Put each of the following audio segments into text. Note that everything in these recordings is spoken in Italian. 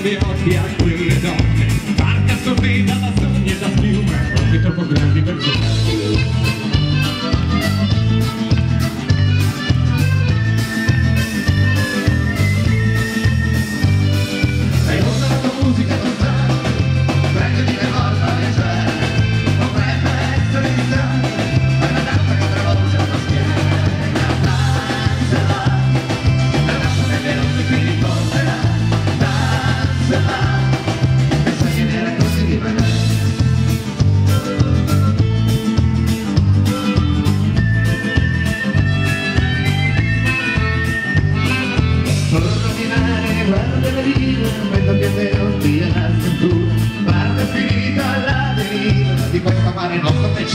We are wie ein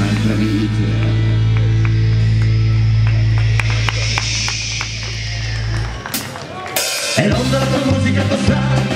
un'altra vita. E l'onda della tua musica passata